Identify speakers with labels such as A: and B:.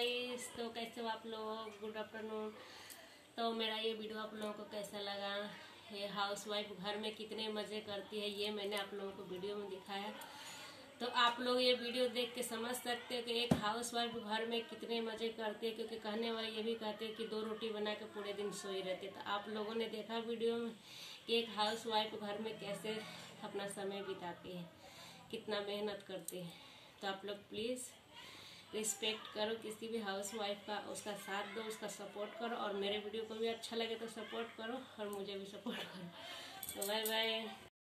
A: Guys तो कैसे हो आप लोग? गुड आफ्टरनून तो मेरा ये वीडियो आप लोगों को कैसा लगा? ये हाउस वाइफ घर में कितने मज़े करती है, ये मैंने आप लोगों को वीडियो में दिखाया। तो आप लोग ये वीडियो देख के समझ सकते हो कि एक हाउस वाइफ घर में कितने मज़े करती है, क्योंकि कहने वाले ये भी कहते हैं कि दो रोटी बना के पूरे दिन सोई रहती है। तो आप लोगों ने देखा वीडियो में कि एक हाउस वाइफ घर में कैसे अपना समय बिताती है, कितना मेहनत करती है। तो आप लोग प्लीज़ रिस्पेक्ट करो, किसी भी हाउस वाइफ का, उसका साथ दो, उसका सपोर्ट करो और मेरे वीडियो को भी अच्छा लगे तो सपोर्ट करो और मुझे भी सपोर्ट करो। तो बाय बाय